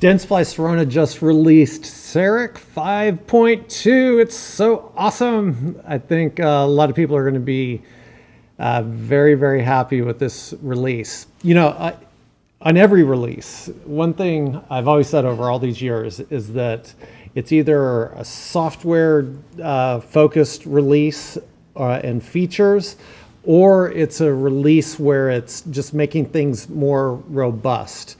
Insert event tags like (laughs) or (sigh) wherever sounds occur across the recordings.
Dentsply Sirona just released CEREC 5.2. It's so awesome. I think uh, a lot of people are going to be uh, very, very happy with this release. You know, I, on every release, one thing I've always said over all these years is that it's either a software uh, focused release uh, and features, or it's a release where it's just making things more robust.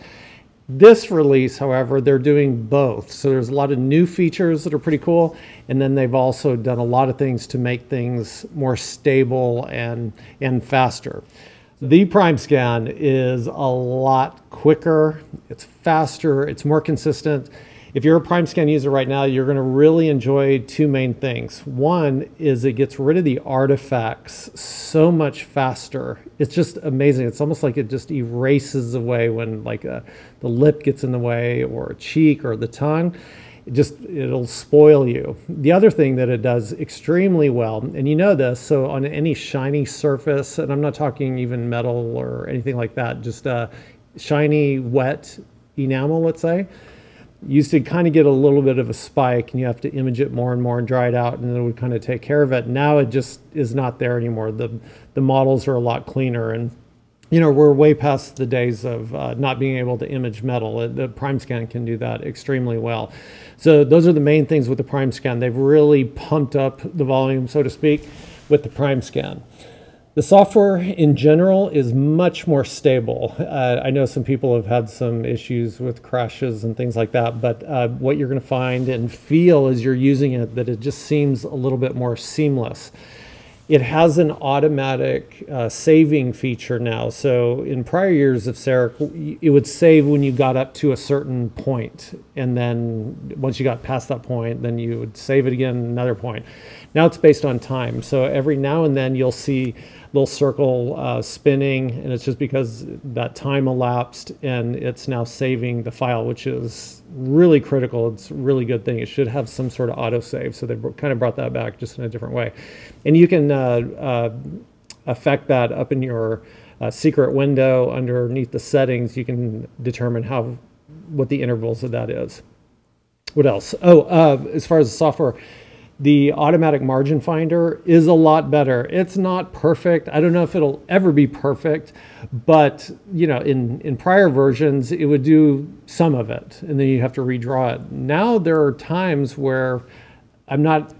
This release, however, they're doing both. So there's a lot of new features that are pretty cool. And then they've also done a lot of things to make things more stable and, and faster. The Prime Scan is a lot quicker, it's faster, it's more consistent if you're a PrimeScan user right now, you're going to really enjoy two main things. One is it gets rid of the artifacts so much faster. It's just amazing. It's almost like it just erases away when like a, uh, the lip gets in the way or a cheek or the tongue. It just it'll spoil you. The other thing that it does extremely well, and you know this, so on any shiny surface, and I'm not talking even metal or anything like that, just a shiny, wet enamel, let's say used to kind of get a little bit of a spike and you have to image it more and more and dry it out and it would kind of take care of it. Now it just is not there anymore. The, the models are a lot cleaner and you know, we're way past the days of uh, not being able to image metal. The Prime Scan can do that extremely well. So those are the main things with the Prime Scan. They've really pumped up the volume, so to speak, with the Prime Scan. The software in general is much more stable. Uh, I know some people have had some issues with crashes and things like that, but uh, what you're going to find and feel as you're using it that it just seems a little bit more seamless. It has an automatic uh, saving feature now. So in prior years of CEREC, it would save when you got up to a certain point, and then once you got past that point, then you would save it again another point. Now it's based on time. So every now and then you'll see little circle uh, spinning, and it's just because that time elapsed and it's now saving the file, which is really critical. It's a really good thing. It should have some sort of autosave, so they kind of brought that back just in a different way. And you can uh, uh, affect that up in your uh, CEREC window underneath the settings. You can determine how what the intervals of that is. What else? Oh, uh, as far as the software, the automatic margin finder is a lot better. It's not perfect. I don't know if it'll ever be perfect, but you know, in, in prior versions, it would do some of it and then you have to redraw it. Now there are times where I'm not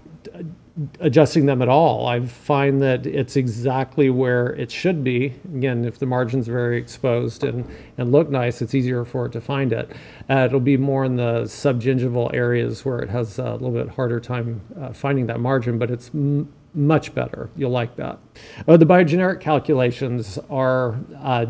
adjusting them at all. I find that it's exactly where it should be. Again, if the margin's very exposed and, and look nice, it's easier for it to find it. Uh, it'll be more in the subgingival areas where it has a little bit harder time uh, finding that margin, but it's much better. You'll like that. Uh, the biogeneric calculations are uh,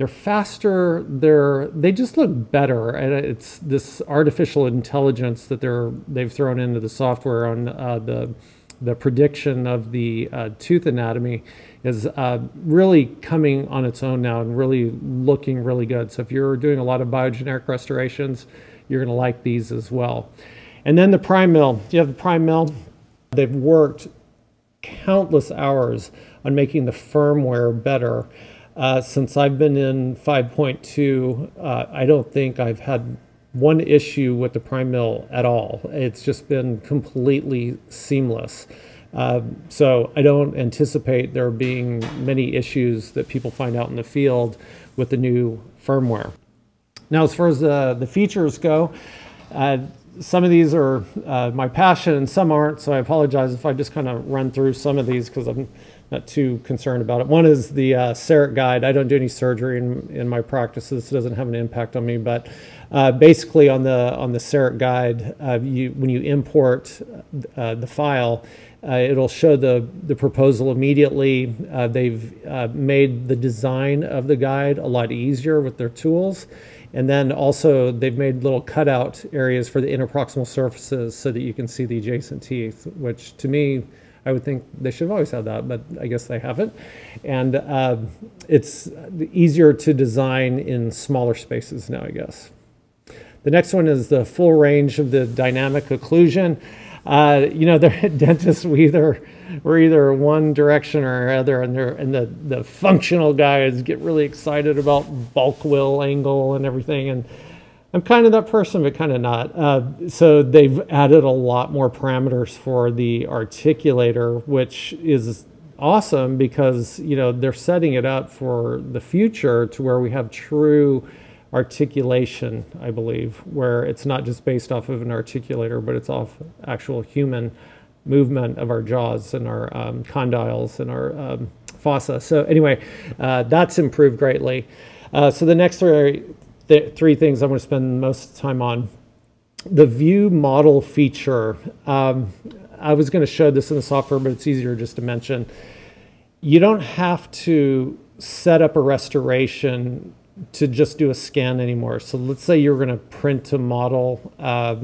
they're faster. They're they just look better, and it's this artificial intelligence that they're they've thrown into the software on uh, the the prediction of the uh, tooth anatomy is uh, really coming on its own now and really looking really good. So if you're doing a lot of biogeneric restorations, you're going to like these as well. And then the prime mill. You have the prime mill. They've worked countless hours on making the firmware better. Uh, since I've been in 5.2, uh, I don't think I've had one issue with the prime mill at all. It's just been completely seamless. Uh, so I don't anticipate there being many issues that people find out in the field with the new firmware. Now, as far as the, the features go, uh, some of these are uh, my passion and some aren't, so I apologize if I just kind of run through some of these because I'm not too concerned about it. One is the uh, CEREC guide. I don't do any surgery in, in my practices. It doesn't have an impact on me, but uh, basically on the on the CEREC guide, uh, you, when you import uh, the file, uh, it'll show the, the proposal immediately. Uh, they've made the design of the guide a lot easier with their tools. And then also they've made little cutout areas for the interproximal surfaces so that you can see the adjacent teeth, which to me, I would think they should have always had that, but I guess they haven't. And uh, it's easier to design in smaller spaces now, I guess. The next one is the full range of the dynamic occlusion. Uh, you know, (laughs) the dentists, we either, we're either one direction or other, and, and the, the functional guys get really excited about Balkwill angle and everything. And I'm kind of that person, but kind of not. Uh, so they've added a lot more parameters for the articulator, which is awesome because you know they're setting it up for the future to where we have true articulation, I believe, where it's not just based off of an articulator, but it's off actual human movement of our jaws and our um, condyles and our um, fossa. So anyway, uh, that's improved greatly. Uh, so the next three th three things I'm going to spend most time on. The view model feature. Um, I was going to show this in the software, but it's easier just to mention. You don't have to set up a restoration to just do a scan anymore. So let's say you're going to print a model uh,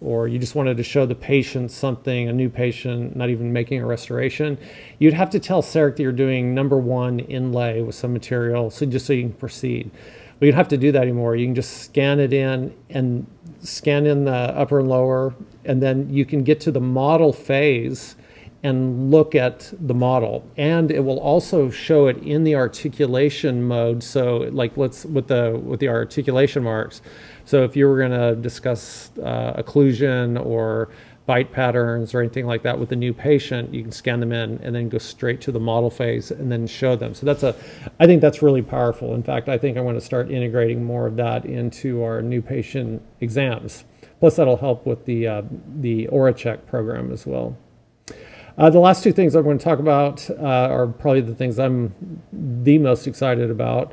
or you just wanted to show the patient something, a new patient, not even making a restoration. You'd have to tell CEREC that you're doing number one inlay with some material so just so you can proceed. You don't have to do that anymore. You can just scan it in and scan in the upper and lower, and then you can get to the model phase and look at the model. And it will also show it in the articulation mode. So like let's with the with the articulation marks. So if you were going to discuss uh, occlusion or bite patterns or anything like that with a new patient, you can scan them in and then go straight to the model phase and then show them. So that's a, I think that's really powerful. In fact, I think I want to start integrating more of that into our new patient exams. Plus, that'll help with the uh, the OraCheck program as well. Uh, the last two things I'm going to talk about uh, are probably the things I'm the most excited about.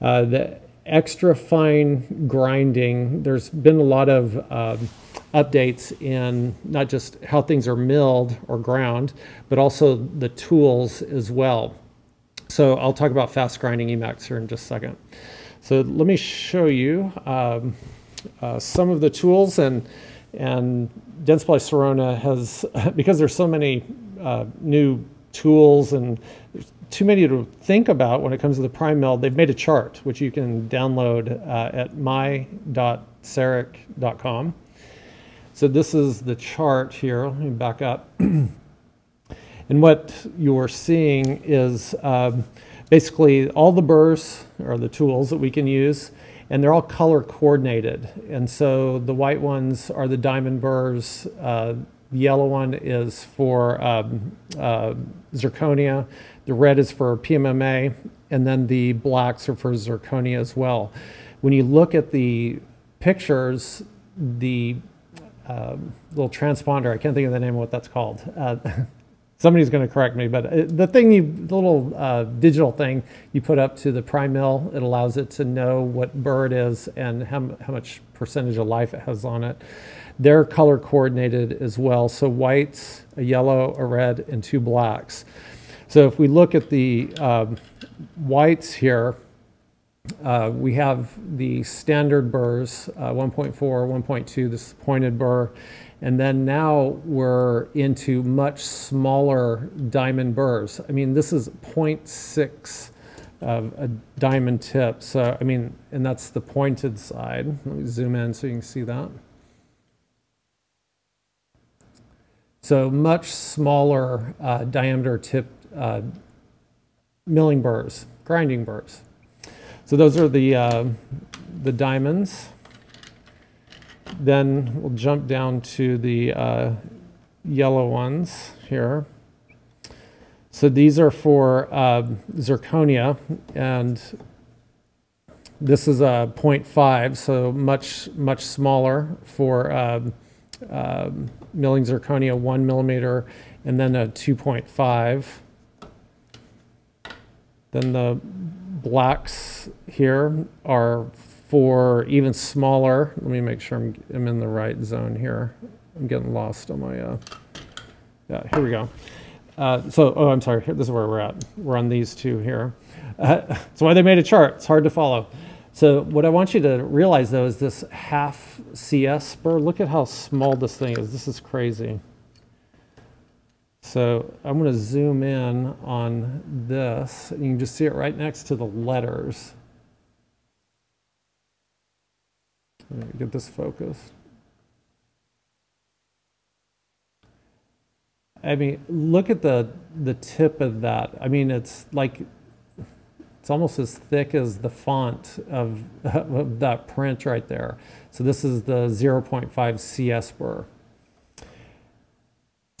Uh, the extra fine grinding. There's been a lot of um, updates in not just how things are milled or ground, but also the tools as well. So I'll talk about fast grinding Emax here in just a second. So let me show you um, uh, some of the tools and and Dentsply Sirona has, (laughs) because there's so many uh, new tools and too many to think about when it comes to the prime mill, they've made a chart which you can download uh, at my.cerec.com. So this is the chart here. Let me back up. (clears throat) and what you're seeing is um, basically all the burrs are the tools that we can use, and they're all color coordinated. And so the white ones are the diamond burrs. Uh, the yellow one is for um, uh, zirconia. The red is for PMMA, and then the blacks are for zirconia as well. When you look at the pictures, the um, little transponder. I can't think of the name of what that's called. Uh, (laughs) somebody's going to correct me, but uh, the thing you, the little uh, digital thing you put up to the prime mill, it allows it to know what it is and how, how much percentage of life it has on it. They're color coordinated as well. So whites, a yellow, a red, and two blacks. So if we look at the um, whites here, uh, we have the standard burrs, uh, 1.4, 1.2, this pointed burr, and then now we're into much smaller diamond burrs. I mean, this is 0.6 of a diamond tip. So, I mean, and that's the pointed side. Let me zoom in so you can see that. So much smaller uh, diameter tip uh, milling burrs, grinding burrs. So those are the, uh, the diamonds. Then we'll jump down to the uh, yellow ones here. So these are for uh, zirconia, and this is a 0.5, so much, much smaller for uh, uh, milling zirconia, one millimeter, and then a 2.5. Then the blacks here are for even smaller. Let me make sure I'm, I'm in the right zone here. I'm getting lost on my, uh, yeah, here we go. Uh, so, oh, I'm sorry, this is where we're at. We're on these two here. Uh, (laughs) that's why they made a chart. It's hard to follow. So what I want you to realize though is this half CS burr. Look at how small this thing is. This is crazy. So I'm going to zoom in on this. You can just see it right next to the letters. Get this focused. I mean, look at the the tip of that. I mean, it's like it's almost as thick as the font of, (laughs) of that print right there. So this is the 0.5 CS burr.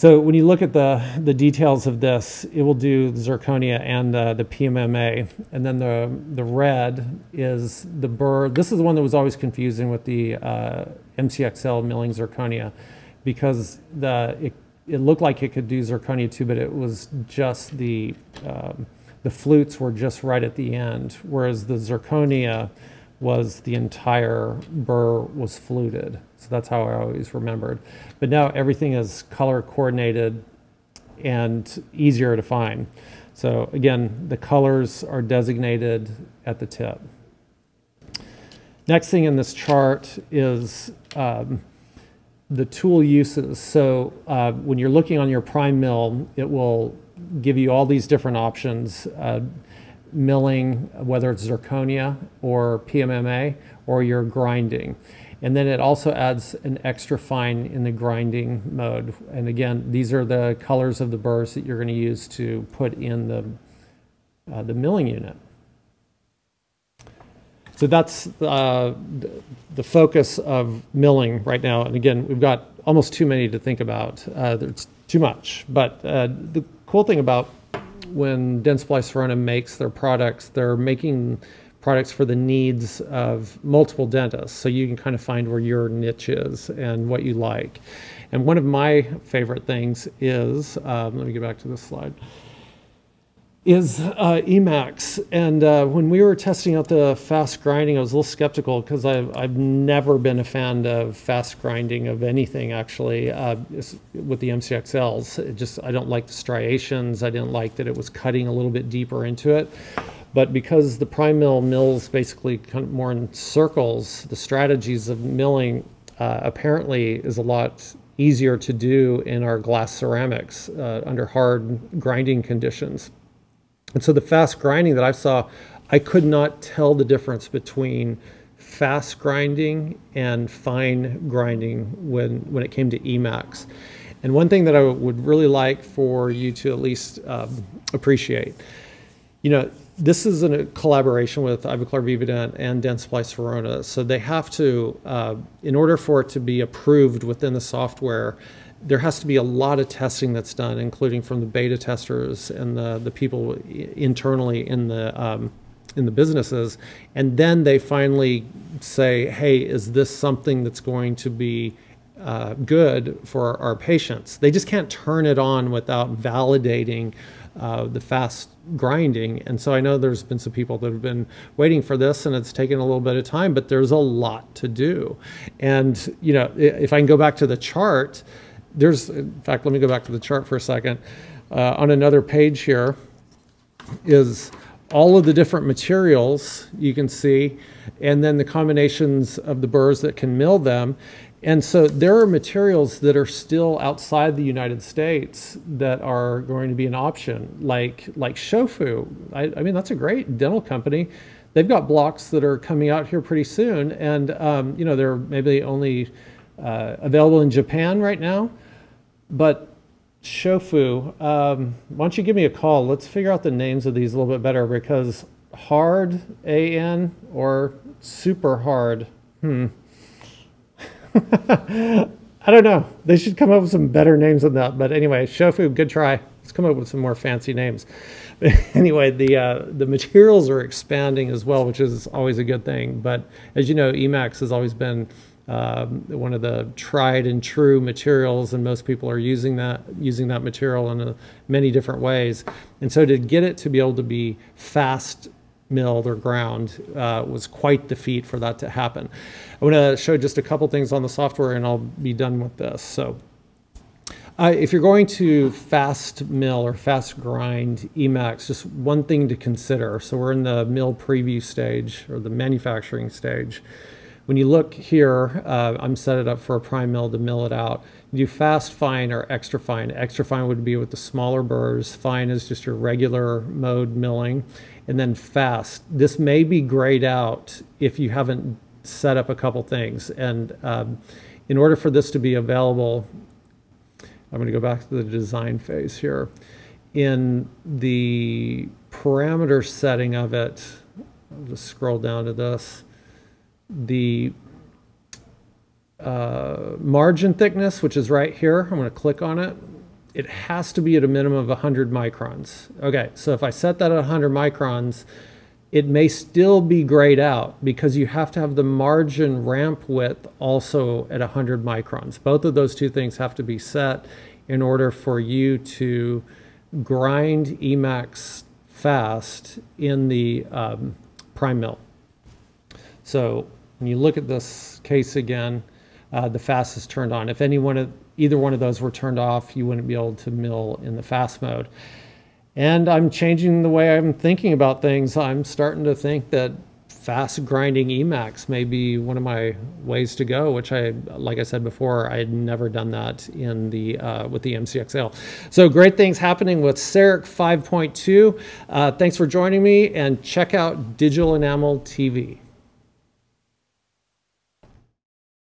So when you look at the, the details of this, it will do zirconia and uh, the PMMA. And then the, the red is the burr. This is the one that was always confusing with the uh, MCXL milling zirconia because the, it, it looked like it could do zirconia too, but it was just the, um, the flutes were just right at the end, whereas the zirconia was the entire burr was fluted. So that's how I always remembered. But now everything is color coordinated and easier to find. So again, the colors are designated at the tip. Next thing in this chart is um, the tool uses. So uh, when you're looking on your prime mill, it will give you all these different options. Uh, milling, whether it's zirconia or PMMA, or you're grinding. And then it also adds an extra fine in the grinding mode. And again, these are the colors of the burrs that you're going to use to put in the, uh, the milling unit. So that's uh, the focus of milling right now. And again, we've got almost too many to think about. Uh, there's too much. But uh, the cool thing about when Dentsply Sirona makes their products, they're making products for the needs of multiple dentists. So you can kind of find where your niche is and what you like. And one of my favorite things is, um, let me get back to this slide, is uh, Emax. And uh, when we were testing out the fast grinding, I was a little skeptical because I've, I've never been a fan of fast grinding of anything actually uh, with the MCXLs. It just, I don't like the striations. I didn't like that it was cutting a little bit deeper into it. But because the prime mill mills basically kind of more in circles, the strategies of milling uh, apparently is a lot easier to do in our glass ceramics uh, under hard grinding conditions. And so the fast grinding that I saw, I could not tell the difference between fast grinding and fine grinding when, when it came to Emax. And one thing that I would really like for you to at least um, appreciate, you know, this is a collaboration with Ivoclar Vivadent and Dentsply Sirona. So they have to, uh, in order for it to be approved within the software, there has to be a lot of testing that's done, including from the beta testers and the, the people internally in the um, in the businesses, and then they finally say, "Hey, is this something that's going to be uh, good for our patients?" They just can't turn it on without validating uh, the fast grinding. And so I know there's been some people that have been waiting for this, and it's taken a little bit of time, but there's a lot to do. And you know, if I can go back to the chart there's, in fact, let me go back to the chart for a second. Uh, on another page here is all of the different materials you can see, and then the combinations of the burrs that can mill them. And so there are materials that are still outside the United States that are going to be an option, like like Shofu. I, I mean, that's a great dental company. They've got blocks that are coming out here pretty soon, and um, you know they're maybe only uh, available in Japan right now. But Shofu, um, why don't you give me a call? Let's figure out the names of these a little bit better because hard, A-N, or super hard, hmm. (laughs) I don't know. They should come up with some better names than that. But anyway, Shofu, good try. Let's come up with some more fancy names. But (laughs) anyway, the uh, the materials are expanding as well, which is always a good thing. But as you know, Emax has always been um, one of the tried and true materials, and most people are using that using that material in a, many different ways. And so to get it to be able to be fast milled or ground uh, was quite the feat for that to happen. I want to show just a couple things on the software, and I'll be done with this. So. Uh, if you're going to fast mill or fast grind Emax, just one thing to consider. So we're in the mill preview stage or the manufacturing stage. When you look here, uh, I'm set it up for a prime mill to mill it out. You do fast fine or extra fine. Extra fine would be with the smaller burrs. Fine is just your regular mode milling. And then fast. This may be grayed out if you haven't set up a couple things. And um, in order for this to be available, I'm going to go back to the design phase here. In the parameter setting of it, I'll just scroll down to this. The uh, margin thickness, which is right here, I'm going to click on it. It has to be at a minimum of 100 microns. Okay, so if I set that at 100 microns, it may still be grayed out because you have to have the margin ramp width also at 100 microns. Both of those two things have to be set in order for you to grind Emax fast in the um, prime mill. So when you look at this case again, uh, the fast is turned on. If any one of, either one of those were turned off, you wouldn't be able to mill in the fast mode. And I'm changing the way I'm thinking about things. I'm starting to think that fast grinding Emax may be one of my ways to go, which I, like I said before, I had never done that in the uh, with the MCXL. So great things happening with CEREC 5.2. Uh, thanks for joining me and check out Digital Enamel TV.